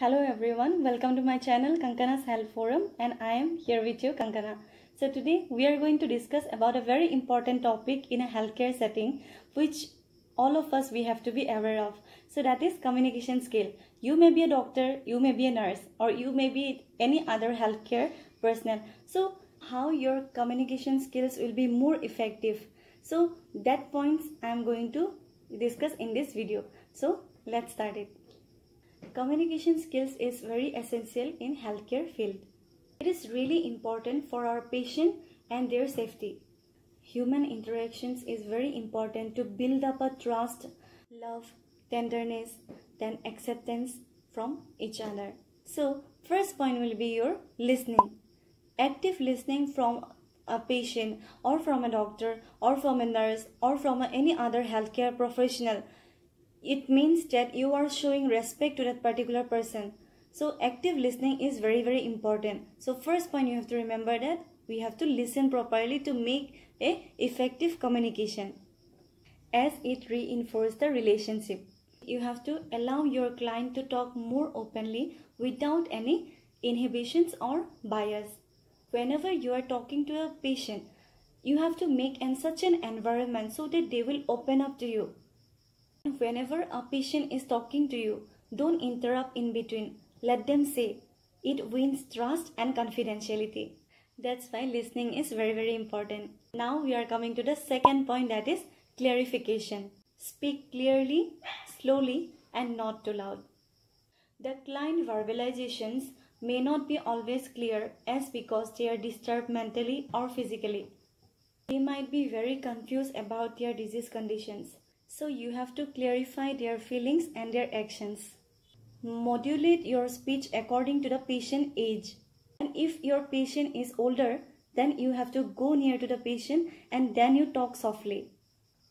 Hello everyone, welcome to my channel Kangkana's Health Forum and I am here with you Kangkana. So today we are going to discuss about a very important topic in a healthcare setting which all of us we have to be aware of. So that is communication skill. You may be a doctor, you may be a nurse or you may be any other healthcare personnel. So how your communication skills will be more effective. So that points I am going to discuss in this video. So let's start it. Communication skills is very essential in healthcare field. It is really important for our patient and their safety. Human interactions is very important to build up a trust, love, tenderness, then acceptance from each other. So, first point will be your listening. Active listening from a patient or from a doctor or from a nurse or from any other healthcare professional it means that you are showing respect to that particular person. So active listening is very very important. So first point you have to remember that we have to listen properly to make a effective communication as it reinforces the relationship. You have to allow your client to talk more openly without any inhibitions or bias. Whenever you are talking to a patient you have to make in such an environment so that they will open up to you Whenever a patient is talking to you, don't interrupt in between. Let them say. It wins trust and confidentiality. That's why listening is very, very important. Now we are coming to the second point that is clarification. Speak clearly, slowly, and not too loud. The client verbalizations may not be always clear as because they are disturbed mentally or physically. They might be very confused about their disease conditions. So you have to clarify their feelings and their actions. Modulate your speech according to the patient age. And if your patient is older, then you have to go near to the patient and then you talk softly.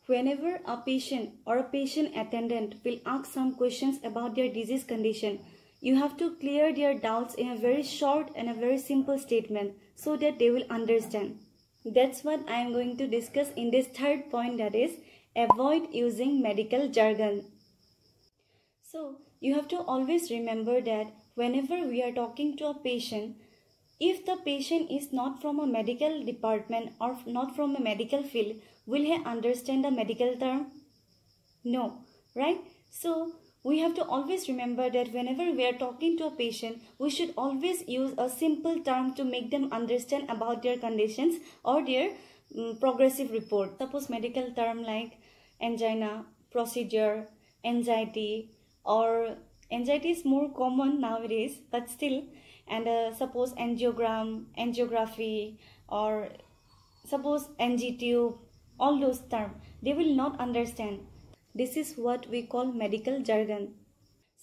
Whenever a patient or a patient attendant will ask some questions about their disease condition, you have to clear their doubts in a very short and a very simple statement so that they will understand. That's what I am going to discuss in this third point that is avoid using medical jargon. So, you have to always remember that whenever we are talking to a patient, if the patient is not from a medical department or not from a medical field, will he understand the medical term? No, right? So, we have to always remember that whenever we are talking to a patient, we should always use a simple term to make them understand about their conditions or their progressive report. Suppose medical term like angina, procedure, anxiety or anxiety is more common nowadays but still and uh, suppose angiogram, angiography or suppose NG tube, all those terms, they will not understand. This is what we call medical jargon.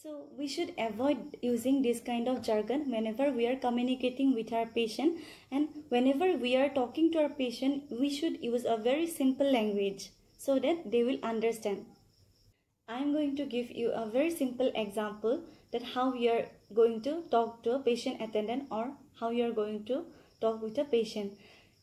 So we should avoid using this kind of jargon whenever we are communicating with our patient and whenever we are talking to our patient, we should use a very simple language so that they will understand. I am going to give you a very simple example that how you are going to talk to a patient attendant or how you are going to talk with a patient.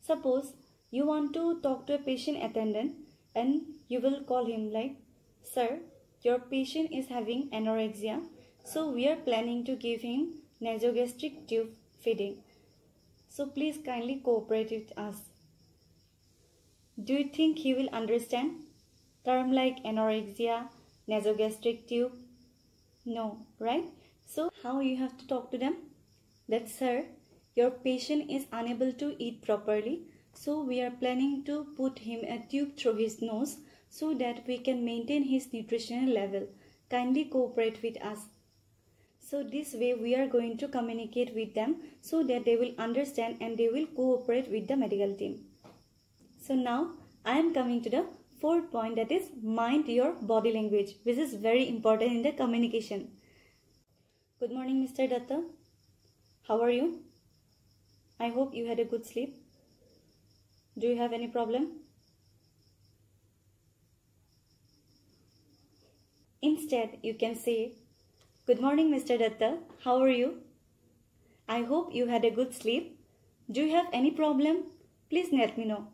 Suppose you want to talk to a patient attendant and you will call him like, Sir, your patient is having anorexia. So we are planning to give him nasogastric tube feeding. So please kindly cooperate with us. Do you think he will understand? Term like anorexia, nasogastric tube? No, right? So how you have to talk to them? That sir, your patient is unable to eat properly. So we are planning to put him a tube through his nose so that we can maintain his nutritional level. Kindly cooperate with us. So this way we are going to communicate with them so that they will understand and they will cooperate with the medical team. So now I am coming to the fourth point that is mind your body language which is very important in the communication. Good morning Mr. Datta. How are you? I hope you had a good sleep. Do you have any problem? Instead, you can say, Good morning, Mr. Datta. How are you? I hope you had a good sleep. Do you have any problem? Please let me know.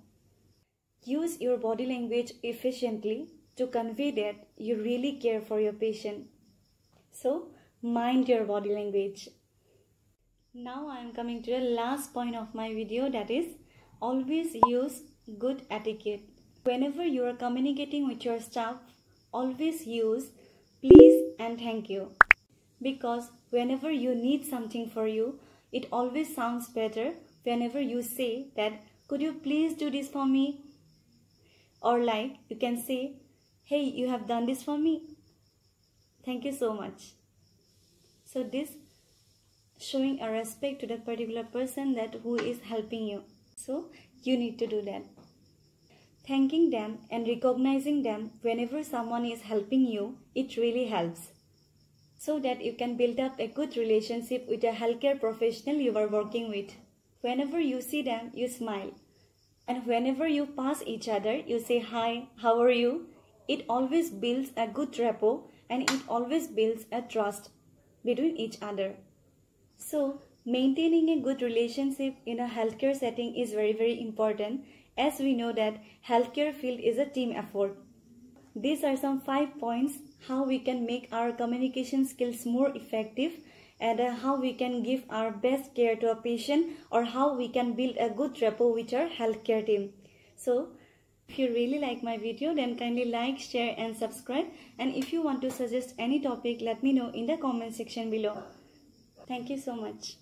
Use your body language efficiently to convey that you really care for your patient. So, mind your body language. Now I am coming to the last point of my video that is always use good etiquette. Whenever you are communicating with your staff, always use and thank you. Because whenever you need something for you, it always sounds better whenever you say that could you please do this for me? Or like you can say, hey, you have done this for me. Thank you so much. So this showing a respect to that particular person that who is helping you. So you need to do that. Thanking them and recognizing them whenever someone is helping you, it really helps. So that you can build up a good relationship with a healthcare professional you are working with. Whenever you see them, you smile. And whenever you pass each other, you say hi, how are you? It always builds a good rapport and it always builds a trust between each other. So, maintaining a good relationship in a healthcare setting is very very important as we know that healthcare field is a team effort. These are some 5 points how we can make our communication skills more effective and uh, how we can give our best care to a patient or how we can build a good rapport with our healthcare team. So, if you really like my video then kindly like, share and subscribe and if you want to suggest any topic let me know in the comment section below. Thank you so much.